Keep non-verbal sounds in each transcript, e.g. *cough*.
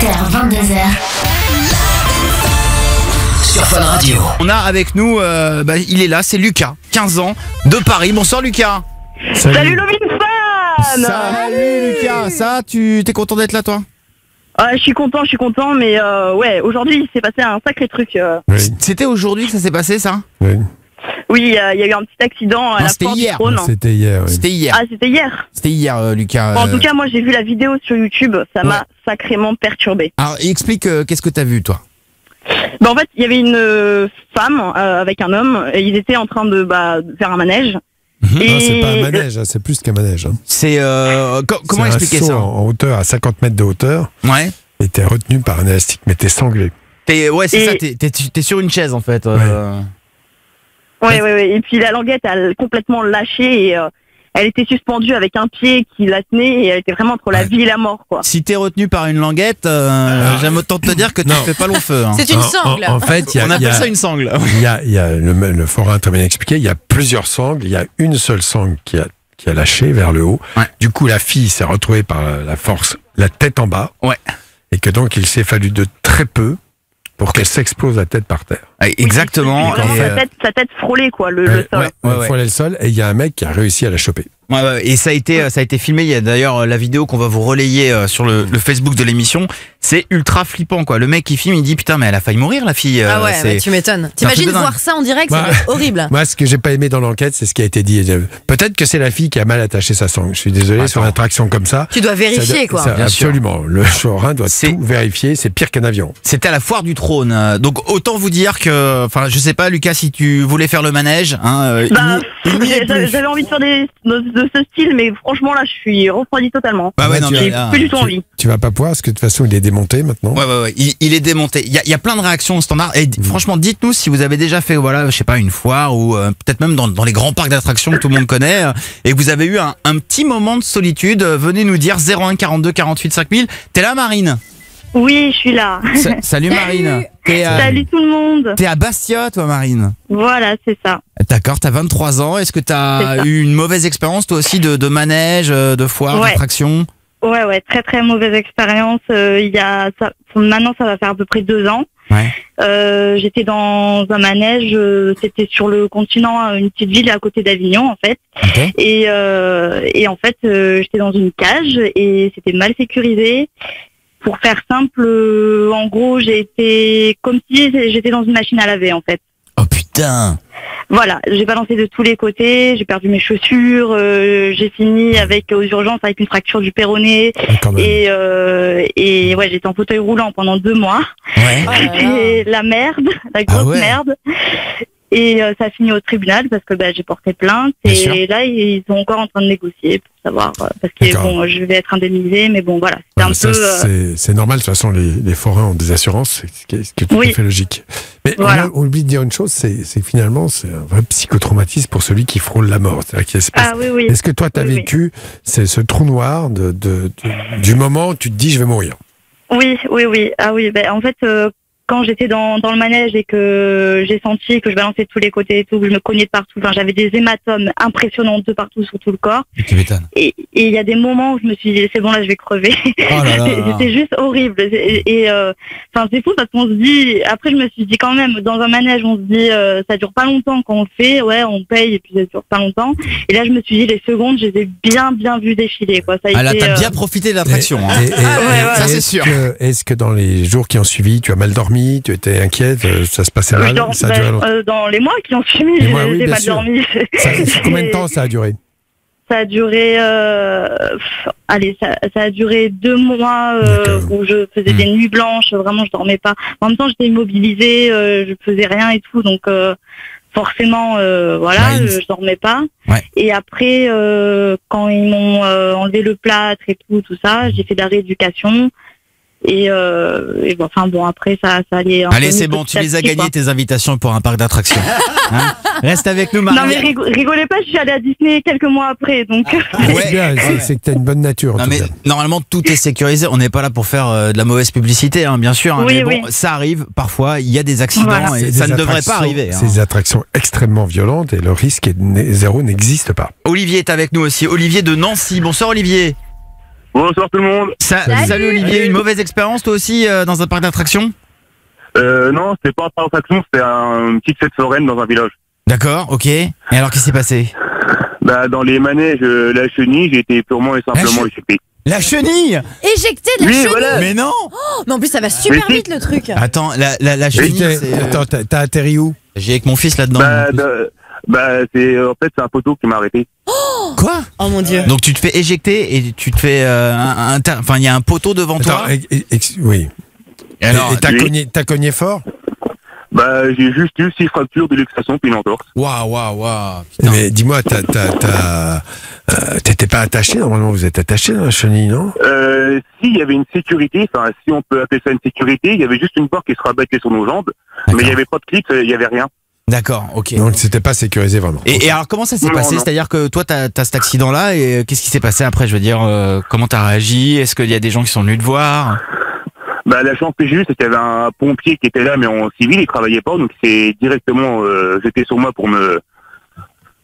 20h, 22h. Sur Fun Radio. On a avec nous, euh, bah, il est là, c'est Lucas, 15 ans, de Paris. Bonsoir Lucas. Salut Lovin Fan Salut Lucas, ça, tu t'es content d'être là toi? Ah, Je suis content, je suis content, mais euh, ouais, aujourd'hui il s'est passé un sacré truc. euh. Oui, C'était aujourd'hui que ça s'est passé ça? Oui. Oui, il y a il y a eu un petit accident à Non, la c'était porte du hier. trône. C'était hier. oui. C'était hier. Ah, c'était hier. C'était hier euh, Lucas. Bon, en euh. tout cas, moi j'ai vu la vidéo sur YouTube, ça m'a sacrément perturbé. Alors explique, euh, qu'est-ce que t'as vu toi? Bah, en fait, il y avait une euh, femme euh, avec un homme, et ils étaient en train de, bah, faire un manège. Mhm. Et Non, c'est pas un manège, hein, c'est plus qu'un manège. hein. C'est euh, co- comment C'est un expliquer saut ça en, hauteur, à 50 mètres de hauteur, Ouais. et t'es retenu par un élastique, mais t'es sanglé. T'es, ouais, c'est Et- ça. T'es, t'es- t'es sur une chaise en fait. euh. Ouais, ouais, ouais. Et puis la languette a complètement lâché et euh, elle était suspendue avec un pied qui la tenait et elle était vraiment entre la vie et la mort, quoi. Si t'es retenu par une languette, euh, j'aime autant te dire que tu fais pas long feu. hein. C'est une sangle. En, en fait, il y a, On il y appelle a- ça une sangle. *laughs* il y a- il y a le, le forain très bien expliqué, il y a plusieurs sangles, il y a une seule sangle qui a, qui a lâché vers le haut. Ouais. Du coup, la fille s'est retrouvée par la, la force, la tête en bas. Ouais. Et que donc, il s'est fallu de très peu pour qu'elle s'explose la tête par terre. Ouais, Exactement. Et, sa, euh, tête, sa tête frôlait, quoi, le, sol. ouais, Ouais, elle ouais. frôlait le sol, et il y a un mec qui a réussi à la choper. Ouais, ouais, et ça a été, ça a été filmé. Il y a d'ailleurs euh, la vidéo qu'on va vous relayer euh, sur le, le Facebook de l'émission. C'est ultra flippant, quoi. Le mec qui filme, il dit putain, mais elle a failli mourir, la fille. Ah euh, ouais, c'est- bah, tu m'étonnes. T'imagines voir ça en direct, Ouais. doit être horrible. Moi, ce que j'ai pas aimé dans l'enquête, c'est ce qui a été dit. Peut-être que c'est la fille qui a mal attaché sa sangle. Je suis désolé, sur une attraction comme ça. Tu dois vérifier, quoi. ça- Bien sûr. absolument. Le forain doit C'est- tout vérifier. C'est pire qu'un avion. C'était à la foire du trône. euh, Donc autant vous dire que, enfin, je sais pas, Lucas, si tu voulais faire le manège, hein, euh, Bah, *laughs* j'avais envie de faire des, de, ce style, mais franchement, là, je suis refroidi totalement. Bah ouais, non, J'ai là- plus du tout tu- envie. Tu vas pas pouvoir, parce que de toute façon, il est démonté maintenant. Ouais, ouais, ouais. Il, il est démonté. Il y a, il y a plein de réactions au standard. Et d- franchement, dites-nous si vous avez déjà fait, voilà, je sais pas, une foire ou euh, peut-être même dans, dans les grands parcs d'attractions que tout le monde connaît, euh, et que vous avez eu un, un petit moment de solitude. euh, venez nous dire 01 42 48 5000. T'es là, Marine? Oui, je suis là. Sa- *laughs* Salut, Marine. À, Salut tout le monde. t'es à Bastia, toi, Marine. Voilà, c'est ça. D'accord, t'as 23 ans. Est-ce que t'as eu une mauvaise expérience, toi aussi, de, de manège, euh, de foire, Ouais. d'attraction? Ouais, ouais, très très mauvaise expérience. Euh, Il y a ça, maintenant, ça va faire à peu près deux ans. Ouais. Euh, J'étais dans un manège. euh, C'était sur le continent, euh, une petite ville à côté d'Avignon, en fait. Et, euh, et en fait, euh, j'étais dans une cage et c'était mal sécurisé. Pour faire simple, euh, en gros, j'ai été comme si j'étais dans une machine à laver, en fait. Oh putain Voilà, j'ai balancé de tous les côtés, j'ai perdu mes chaussures, euh, j'ai fini avec aux urgences avec une fracture du péroné Ah, et euh, et ouais, j'étais en fauteuil roulant pendant deux mois. Ouais. Oh. C'était *laughs* la merde, la grosse Ah ouais. merde. Et euh, ça a fini au tribunal parce que bah, j'ai porté plainte et là ils sont encore en train de négocier pour savoir euh, parce que bon je vais être indemnisée mais bon voilà c'est Ouais, un peu euh, c'est- normal, de toute façon, les, les forains ont des assurances, c'est ce qui est, est tout Oui. à fait logique. Mais Voilà. on, oublie de dire une chose, c'est c'est que finalement, c'est un vrai psychotraumatisme pour celui qui frôle la mort. A cette ah oui oui Est-ce que toi, tu as vécu c'est ce trou noir de, de- de- du moment où tu te dis je vais mourir? Oui, oui, oui. Ah oui, ben, en fait, euh, quand j'étais dans, dans le manège et que j'ai senti que je balançais de tous les côtés et tout, que je me cognais de partout, enfin, j'avais des hématomes impressionnants de partout sur tout le corps. Tu m'étonnes. Et il y a des moments où je me suis dit, c'est bon, là, je vais crever. Oh. *laughs* C'était juste horrible. Et, et, euh, enfin, c'est fou parce qu'on se dit, après, je me suis dit quand même, dans un manège, on se dit, euh, ça dure pas longtemps quand on le fait, ouais, on paye et puis ça dure pas longtemps. Et là, je me suis dit, les secondes, je les ai bien, bien vues défiler, quoi. Ça a Ah là, t'as euh, bien profité de l'attraction. hein. Ah ouais, ouais. Ça, c'est sûr. Est-ce que dans les jours qui ont suivi, tu as mal dormi, tu étais inquiète, euh, ça se passait mal dors- Ça a ben, duré longtemps euh, dans les mois qui ont suivi, oui, j'ai sûr. dormi. Ça- Combien de *laughs* temps ça a duré Ça a duré, euh, allez, ça, ça a duré deux mois euh, où je faisais Hmm. des nuits blanches. Vraiment, je dormais pas. En même temps, j'étais immobilisée, euh, je faisais rien et tout, donc forcément, voilà, Ouais, il- je, je dormais pas. Ouais. Et après, quand ils m'ont enlevé le plâtre et tout, tout ça, j'ai fait de la rééducation. Et, euh, et bon, enfin bon, après ça, ça allait. Allez, c'est bon, tu les as gagnées tes invitations pour un parc d'attractions. *laughs* Hein Reste avec nous, Non Marie. mais rigo- rigolez pas, je suis allée à Disney quelques mois après, donc. Ouais. C'est bien, c'est- que tu as une bonne nature Non mais cas. normalement tout est sécurisé. On n'est pas là pour faire euh, de la mauvaise publicité, hein, bien sûr. hein, Oui, mais bon, oui. ça arrive parfois. Il y a des accidents Voilà. et ça ne devrait pas attractions- arriver. hein. C'est des attractions extrêmement violentes et le risque est zéro n'existe pas. Olivier est avec nous aussi. Olivier de Nancy. Bonsoir Olivier. Bonsoir tout le monde. Salut. salut Olivier, une mauvaise expérience toi aussi euh, dans un parc d'attractions? Euh, non, c'était pas un parc d'attraction, c'était un petite fête foraine dans un village. D'accord, ok. Et alors qu'est-ce qui s'est passé? Bah, dans les manèges, euh, la chenille, j'ai été purement et simplement échappé. La chenille Éjecté de la Oui, chenille. voilà. Mais non Mais en plus, ça va super vite le truc. Attends, la, la, la chenille, euh, Attends, t'as atterri où? J'ai avec mon fils là-dedans. Bah, bah, c'est, en fait, c'est un poteau qui m'a arrêté. Quoi? Oh mon dieu. Donc tu te fais éjecter et tu te fais... euh, un- Enfin, il y a un poteau devant toi. Attends, et- et- ex- oui. Et alors, et t'as cogné, t'as cogné fort? Bah, j'ai juste eu six fractures de luxation puis une entorse. waouh, waouh, waouh. putain. Mais dis-moi, t'as- t'as- t'as- euh, t'étais pas attaché Normalement, vous êtes attaché dans la chenille, non? Euh, s'il y avait une sécurité, enfin, si on peut appeler ça une sécurité, il y avait juste une barre qui se rabattait sur nos jambes, mais il y avait pas de clip, il y avait rien. D'accord, ok. Donc, c'était pas sécurisé vraiment. Et, et alors comment ça s'est passé? C'est-à-dire que toi t'as as cet accident là et euh, qu'est-ce qui s'est passé après? Je veux dire euh, comment t'as réagi? Est-ce qu'il y a des gens qui sont venus te voir? Bah, la chance que j'ai eue, c'est qu'il y avait un pompier qui était là, mais en civil, il travaillait pas, donc c'est directement euh, jeté sur moi pour me,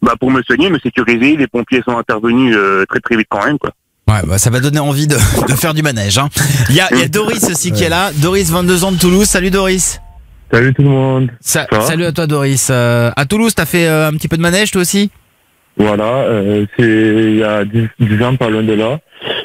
bah, pour me soigner, me sécuriser. Les pompiers sont intervenus euh, très très vite quand même, quoi. Ouais, bah, ça va donner envie de, *laughs* de faire du manège. hein. Il y, a, il y a Doris aussi qui est là. Doris, 22 ans de Toulouse. Salut Doris. Salut tout le monde. Sa- Ça va? salut à toi Doris. Euh, à Toulouse, t'as fait euh, un petit peu de manège toi aussi? Voilà, euh, c'est il y a 10, 10 ans, pas loin de là.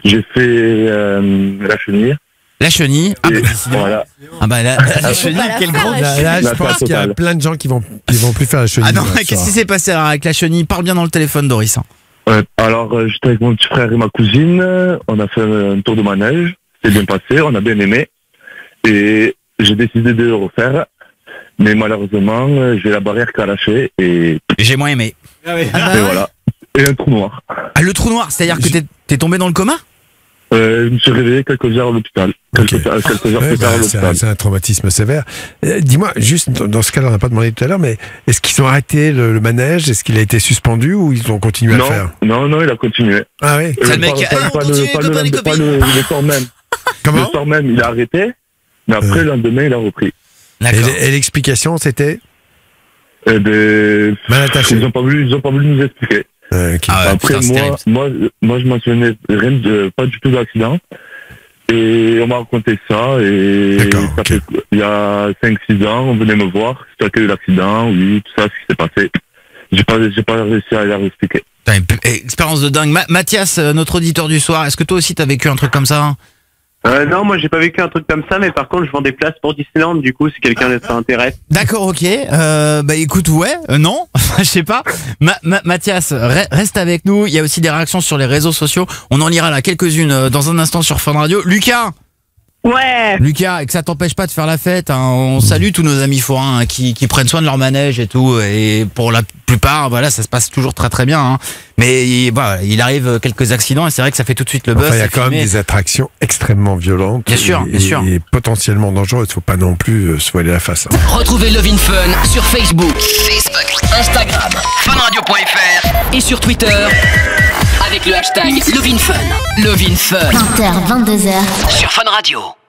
J'ai fait euh, la chenille. La chenille? Ah bah, voilà. Ah bah la, chenille, quelle grande. Là, là, je La pense qu'il y a plein de gens qui vont, qui vont plus faire la chenille. Ah non, *laughs* qu'est-ce qui s'est passé alors avec la chenille? Parle bien dans le téléphone Doris. alors, j'étais avec mon petit frère et ma cousine. On a fait un, un tour de manège. C'est bien passé, on a bien aimé. Et j'ai décidé de le refaire. Mais malheureusement, euh, j'ai la barrière qui a lâché et, J'ai moins aimé. Ah bah et voilà. Et un trou noir. Ah le trou noir, c'est-à-dire que t'es tombé dans le coma? Euh, je me suis réveillé quelques heures à l'hôpital. Quelques, heures Ouais, plus tard bah, à c'est un, l'hôpital. c'est un traumatisme sévère. Euh, Dis-moi, juste dans, ce cas-là, on n'a pas demandé tout à l'heure, mais est-ce qu'ils ont arrêté le, le manège? Est-ce qu'il a été suspendu ou ils ont continué à le Non, faire? non, non, il a continué. Ah oui C'est Euh, le mec pas- qui- pas- Ah, on pas le- le soir même. Comment? Le soir même, il a arrêté. Mais après, Euh. le lendemain, il a repris. Et, D'accord. et l'explication, c'était Eh ben, mal attaché. ils ont pas voulu, ils ont pas voulu nous expliquer. Euh. Ah ouais, Après, putain, moi, moi, moi, je mentionnais rien de, pas du tout d'accident. Et on m'a raconté ça, et ça fait- il y a 5-6 ans, on venait me voir, c'était quel l'accident, oui, tout ça, ce qui s'est passé. J'ai pas, j'ai pas réussi à leur expliquer. Expérience de dingue. Ma- Mathias, euh, notre auditeur du soir, est-ce que toi aussi t'as vécu un truc comme ça? hein Euh, non, moi j'ai pas vécu un truc comme ça, mais par contre je vends des places pour Disneyland, du coup si quelqu'un ça intéresse. D'accord, ok. Euh, bah écoute, ouais, euh, non, *laughs* je sais pas. Ma- Ma- Mathias, re- reste avec nous. Il y a aussi des réactions sur les réseaux sociaux. On en lira là quelques-unes euh, dans un instant sur Fun Radio. Lucas, Ouais. Lucas, et que ça t'empêche pas de faire la fête. hein. On salue tous nos amis forains hein, qui, qui prennent soin de leur manège et tout. Et pour la plupart, voilà, ça se passe toujours très très bien. hein. Mais il, voilà, il arrive quelques accidents et c'est vrai que ça fait tout de suite le buzz. Enfin, il y a quand même des attractions extrêmement violentes. Bien sûr, et, bien sûr. Et potentiellement dangereuses. Il ne faut pas non plus euh, se voiler la face. hein. Retrouvez Love in Fun sur Facebook, Facebook, Instagram, funradio.fr et sur Twitter avec le hashtag Love in Fun. Love in Fun 20h, 22h. sur Fun Radio.